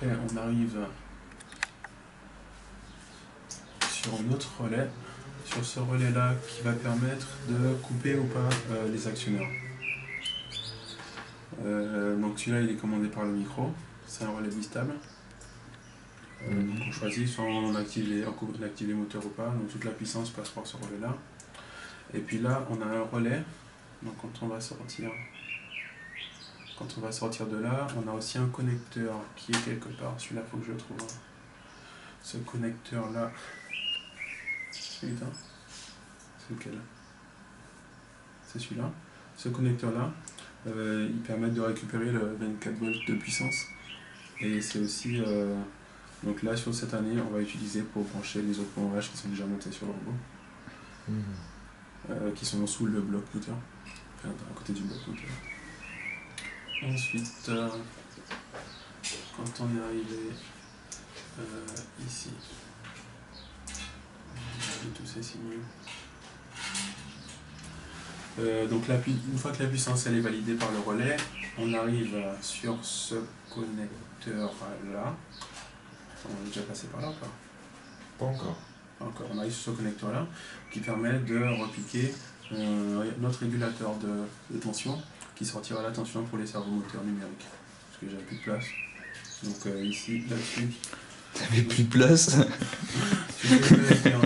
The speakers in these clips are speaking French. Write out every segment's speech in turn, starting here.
après, on arrive sur un autre relais. Sur ce relais-là qui va permettre de couper ou pas euh, les actionneurs. Euh, donc celui-là, il est commandé par le micro. C'est un relais bistable. Euh, donc on choisit soit on active, les, on active les moteurs ou pas. Donc toute la puissance passe par ce relais-là. Et puis là, on a un relais. Donc quand on va sortir quand on va sortir de là, on a aussi un connecteur qui est quelque part. Celui-là, il faut que je le trouve. Ce connecteur-là. Celui-là. C'est lequel C'est celui-là. Ce connecteur-là, euh, il permet de récupérer le 24 volts de puissance. Et c'est aussi. Euh, donc là, sur cette année, on va utiliser pour brancher les autres branchages qui sont déjà montés sur le robot. Mhm. Euh, qui sont sous le bloc moteur. Enfin, à côté du bloc moteur. Ensuite, euh, quand on est arrivé euh, ici, tous ces signaux. Euh, donc la, une fois que la puissance elle est validée par le relais, on arrive euh, sur ce connecteur là. On est déjà passé par là ou pas? Pas encore. Pas encore. On arrive sur ce connecteur là qui permet de repiquer euh, notre régulateur de, de tension qui sortira la tension pour les servomoteurs numériques. Parce que j'ai plus de place. Donc euh, ici, là-dessus, T'avais plus de place? Sur BFR,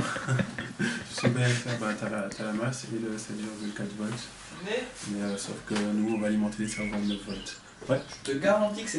sur BFR bah, t'as la, t'as la masse et le 7,4 volts. Mais Mais euh, sauf que nous, on va alimenter les serveurs en 9 volts. Ouais. je te garantis que c'est